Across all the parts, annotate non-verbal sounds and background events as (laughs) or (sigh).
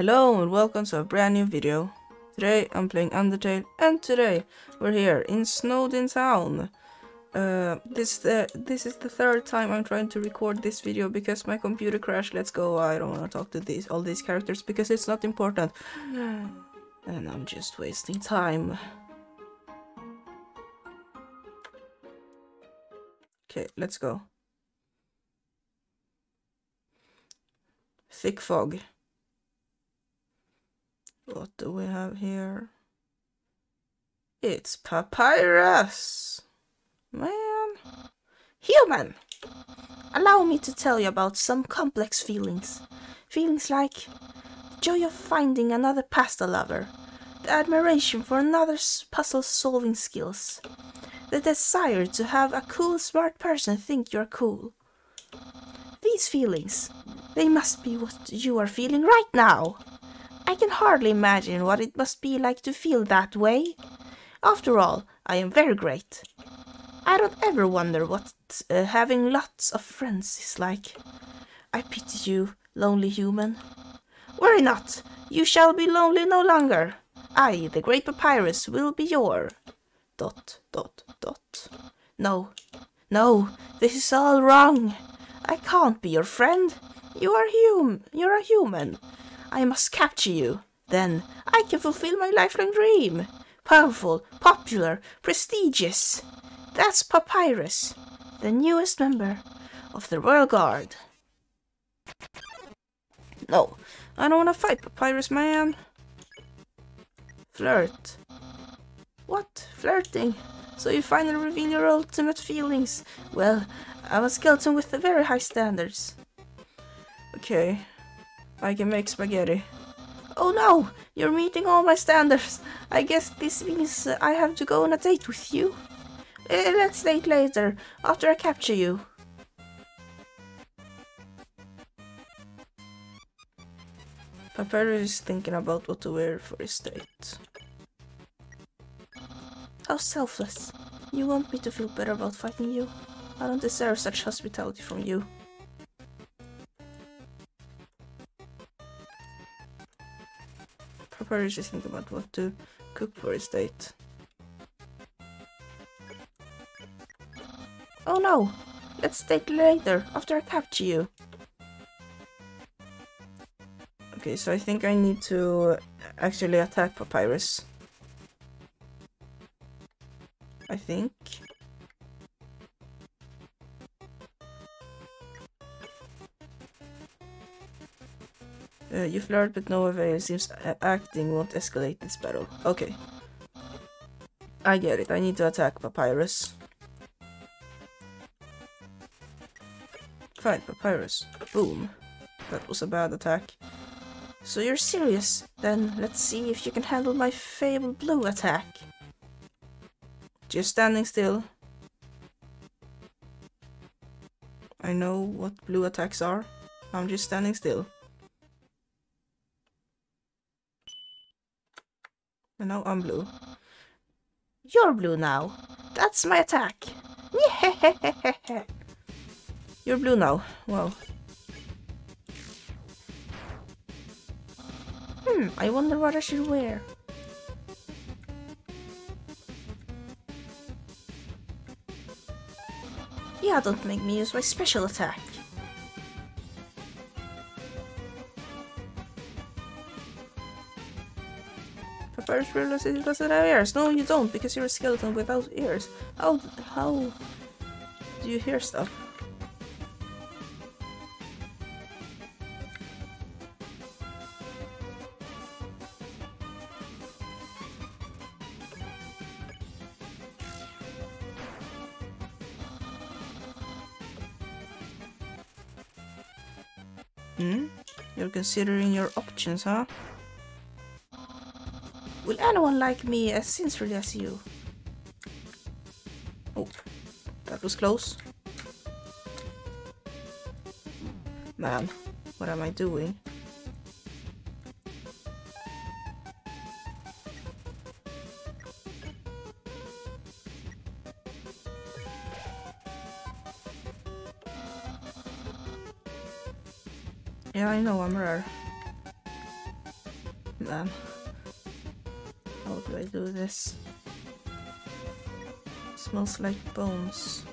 Hello and welcome to a brand new video. Today I'm playing Undertale and today we're here in Snowdin Town. Uh, this, this is the third time I'm trying to record this video because my computer crashed. Let's go, I don't want to talk to these all these characters because it's not important. (sighs) And I'm just wasting time. Okay, let's go. Thick fog. What do we have here? It's papyrus! Man. Human! Allow me to tell you about some complex feelings. Feelings like joy of finding another pasta lover, the admiration for another's puzzle solving skills, the desire to have a cool, smart person think you're cool. These feelings, they must be what you are feeling right now. I can hardly imagine what it must be like to feel that way. After all, I am very great. I don't ever wonder what uh, having lots of friends is like. I pity you, lonely human. Worry not, you shall be lonely no longer. I, the great papyrus, will be your. Dot, dot, dot. No, no, this is all wrong. I can't be your friend. You are hum. You're a human. I must capture you. Then I can fulfill my lifelong dream. Powerful, popular, prestigious. That's Papyrus, the newest member of the Royal Guard. No, I don't want to fight Papyrus, man. Flirt. What? Flirting? So you finally reveal your ultimate feelings. Well, I'm a skeleton with very high standards. Okay, I can make spaghetti. Oh no! You're meeting all my standards. I guess this means I have to go on a date with you. Uh, let's date later, after I capture you. Papyrus is thinking about what to wear for his date. How selfless. You want me to feel better about fighting you? I don't deserve such hospitality from you. Papyrus is thinking about what to cook for his date. Oh no! Let's date later, after I capture you. Okay, so I think I need to actually attack Papyrus. I think. Uh, you flirt but no avail. Seems acting won't escalate this battle. Okay. I get it. I need to attack Papyrus. Fight Papyrus. Boom. That was a bad attack. So you're serious? Then let's see if you can handle my fabled blue attack. Just standing still. I know what blue attacks are. I'm just standing still. And now I'm blue. You're blue now. That's my attack. (laughs) You're blue now. Wow. Hmm, I wonder what I should wear. Yeah, don't make me use my special attack. Papyrus realizes he doesn't have ears. No, you don't, because you're a skeleton without ears. How, how do you hear stuff? Hmm? You're considering your options, huh? Will anyone like me as sincerely as you? Oh, that was close. Man, what am I doing? Yeah, I know I'm rare. Man. How do I do this? Smells like bones.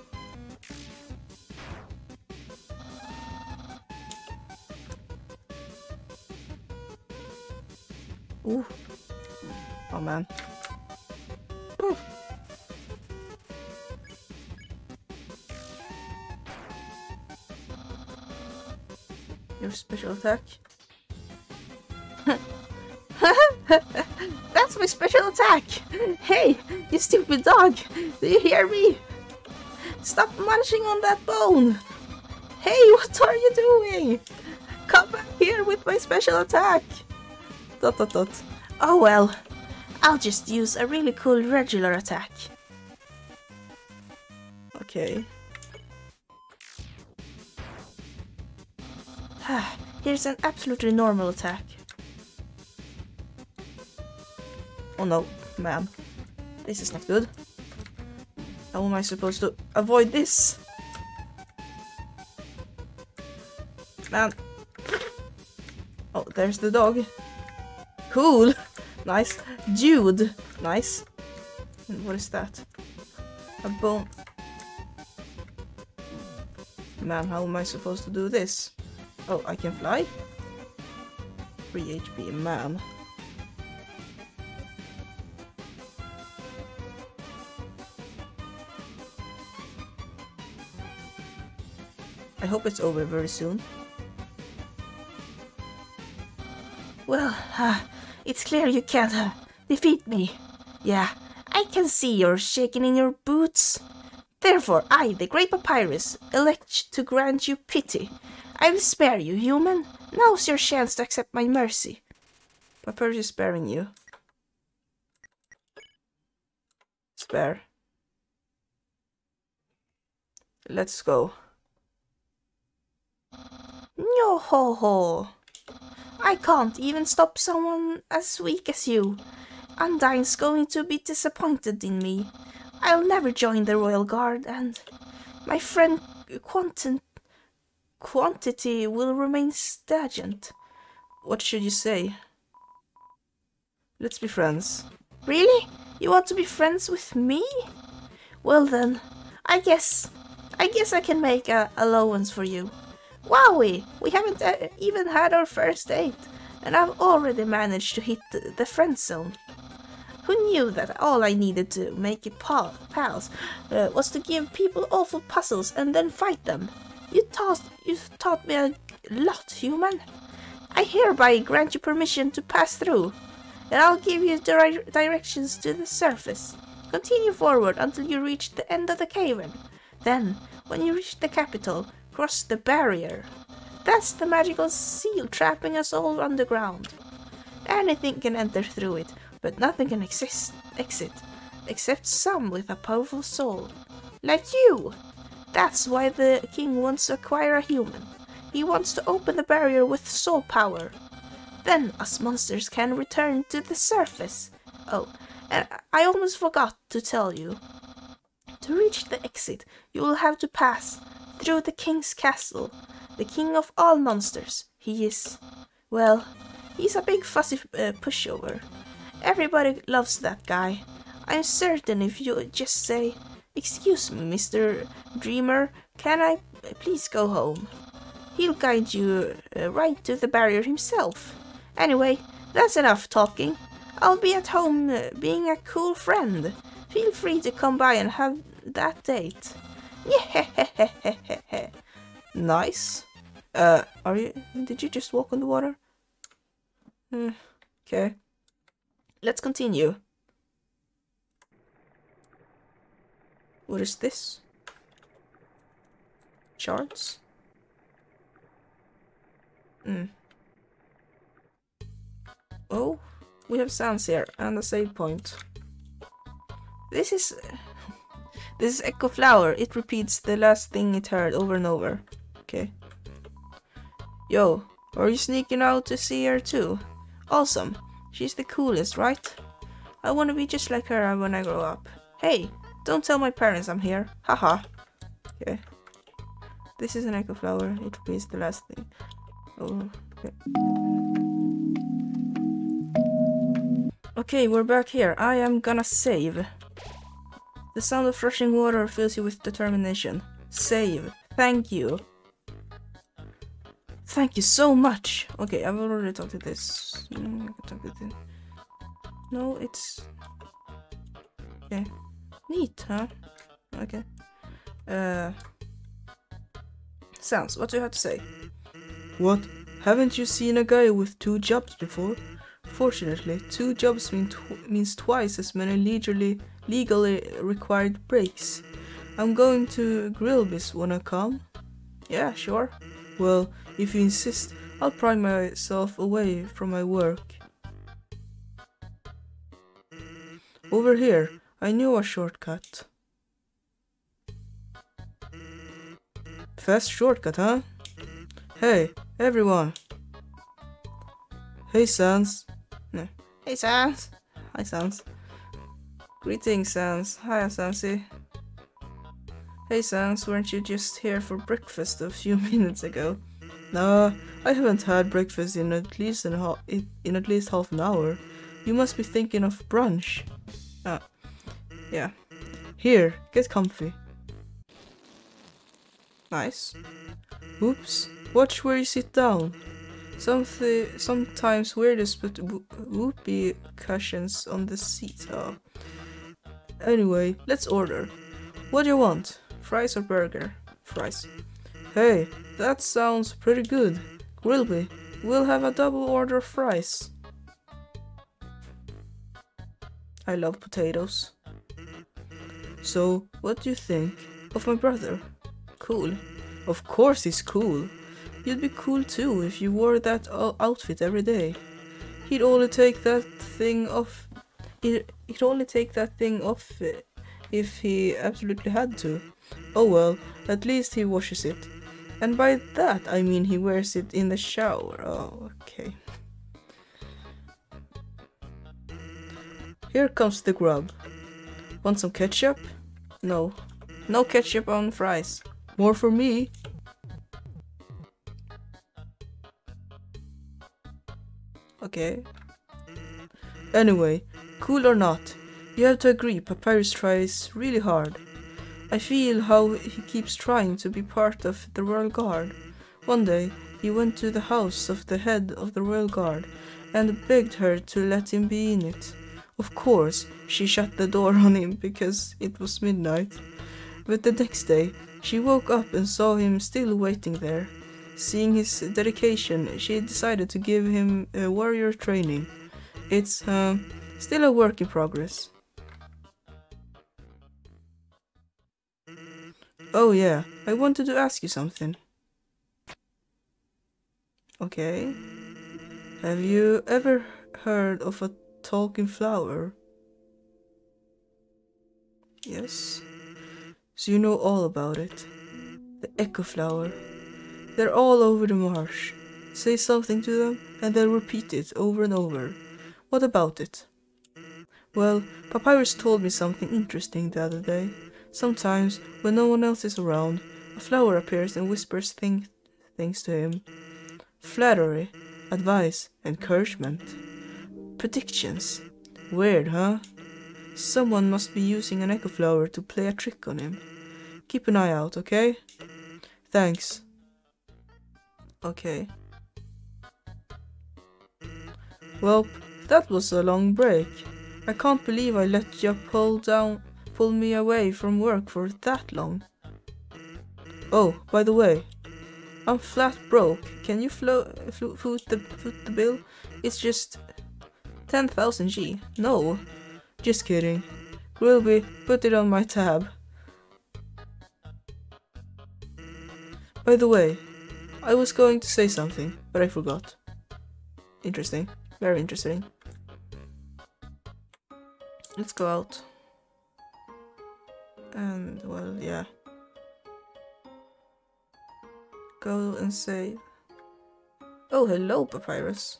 Ooh. Oh man. Ooh. Your special attack. (laughs) (laughs) That's my special attack! Hey, you stupid dog! Do you hear me? Stop munching on that bone! Hey, what are you doing? Come back here with my special attack! Dot dot dot. Oh well, I'll just use a really cool regular attack. Okay. (sighs) Here's an absolutely normal attack. Oh no, man. This is not good. How am I supposed to avoid this? Man. Oh, there's the dog. Cool. (laughs) nice. Jude. Nice. And what is that? A bone. Man, how am I supposed to do this? Oh, I can fly? 3 HP, man. I hope it's over very soon. Well, uh, it's clear you can't uh, defeat me. Yeah, I can see you're shaking in your boots. Therefore, I, the Great Papyrus, elect to grant you pity. I will spare you, human. Now's your chance to accept my mercy. Papyrus is sparing you. Spare. Let's go. No ho ho. I can't even stop someone as weak as you. Undyne's going to be disappointed in me. I'll never join the Royal Guard, and my friend Quantum quantity will remain stagnant. What should you say? Let's be friends. Really? You want to be friends with me? Well then, I guess, I guess I can make a allowance for you. Wowie! We haven't uh, even had our first date, and I've already managed to hit the, friend zone. Who knew that all I needed to make it pal pals uh, was to give people awful puzzles and then fight them? You taught, you taught me a lot, human. I hereby grant you permission to pass through, and I'll give you di directions to the surface. Continue forward until you reach the end of the cavern. Then, when you reach the capital, cross the barrier. That's the magical seal trapping us all underground. Anything can enter through it, but nothing can exist, exit, except some with a powerful soul. Like you! That's why the king wants to acquire a human. He wants to open the barrier with soul power. Then us monsters can return to the surface. Oh, and I almost forgot to tell you. To reach the exit, you will have to pass through the king's castle, the king of all monsters. He is, well, he's a big fussy uh, pushover. Everybody loves that guy. I'm certain if you just say, Excuse me, Mr. Dreemurr, can I please go home? He'll guide you uh, right to the barrier himself. Anyway, that's enough talking. I'll be at home uh, being a cool friend. Feel free to come by and have that date. (laughs) nice. Uh, are you? Did you just walk on the water? Uh, okay. Let's continue. What is this? Charts? Hmm. Oh, we have sounds here and a save point. This is this is Echo Flower. It repeats the last thing it heard over and over. Okay. Yo, are you sneaking out to see her too? Awesome. She's the coolest, right? I want to be just like her when I grow up. Hey, don't tell my parents I'm here. Haha. okay. This is an Echo Flower. It repeats the last thing. Oh, okay. Okay, we're back here. I am gonna save. The sound of rushing water fills you with determination. Save. Thank you. Thank you so much. Okay, I've already talked to this. Mm, to this. No, it's... Okay. Neat, huh? Okay. Uh... Sans, what do you have to say? What? Haven't you seen a guy with two jobs before? Fortunately, two jobs mean tw means twice as many legally, legally required breaks. I'm going to Grillby's, wanna come? Yeah, sure. Well, if you insist, I'll pry myself away from my work. Over here, I knew a shortcut. Fast shortcut, huh? Hey, everyone. Hey, Sans. No. Hey, Sans. Hi, Sans. Greetings, Sans. Hi, Sansy. Hey, Sans, weren't you just here for breakfast a few (laughs) minutes ago? Nah, I haven't had breakfast in at least in, in at least half an hour. You must be thinking of brunch. Ah, yeah. Here, get comfy. Nice. Oops. Watch where you sit down. Something, sometimes weirdest but whoopee cushions on the seat. Oh. Anyway, let's order. What do you want? Fries or burger? Fries. Hey, that sounds pretty good. Grillby, we'll have a double order of fries. I love potatoes. So, what do you think of my brother? Cool. Of course he's cool. You'd be cool too if you wore that outfit every day. He'd only take that thing off. He'd, he'd only take that thing off if he absolutely had to. Oh well, at least he washes it. And by that I mean he wears it in the shower. Oh, okay. Here comes the grub. Want some ketchup? No. No ketchup on fries. More for me. Okay. Anyway, cool or not, you have to agree Papyrus tries really hard. I feel how he keeps trying to be part of the Royal Guard. One day, he went to the house of the head of the Royal Guard and begged her to let him be in it. Of course, she shut the door on him because it was midnight. But the next day, she woke up and saw him still waiting there. Seeing his dedication, she decided to give him a warrior training. It's uh, still a work in progress. Oh yeah, I wanted to ask you something. Okay. Have you ever heard of a talking flower? Yes. So you know all about it. The echo flower. They're all over the marsh. Say something to them and they'll repeat it over and over. What about it? Well, Papyrus told me something interesting the other day. Sometimes, when no one else is around, a flower appears and whispers thing things to him. Flattery, advice, encouragement. Predictions. Weird, huh? Someone must be using an echo flower to play a trick on him. Keep an eye out, okay? Thanks. Okay. Well, that was a long break. I can't believe I let you pull down pull me away from work for that long. Oh, by the way, I'm flat broke. Can you flo foot the foot the bill? It's just 10,000 G. No, just kidding. Will Grillby, put it on my tab. By the way, I was going to say something, but I forgot. Interesting. Very interesting. Let's go out. And, well, yeah. Go and save. Oh, hello, Papyrus.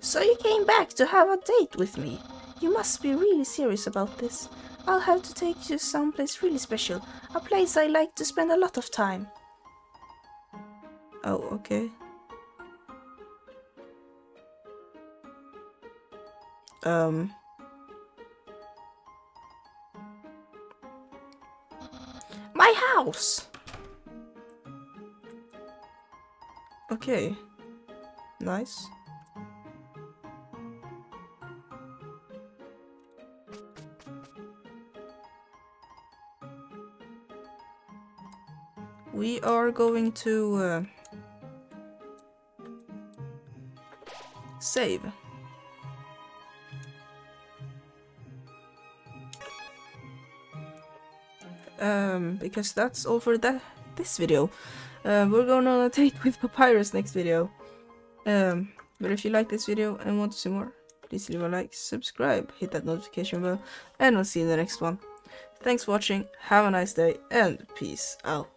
So you came back to have a date with me? You must be really serious about this. I'll have to take you someplace really special, a place I like to spend a lot of time. Oh, okay. Um, my house. Okay. Nice. We are going to uh, save. Um, because that's all for that this video. Uh, we're going on a date (laughs) with Papyrus next video. Um, but if you like this video and want to see more, please leave a like, subscribe, hit that notification bell, and I'll see you in the next one. Thanks for watching, have a nice day, and peace out.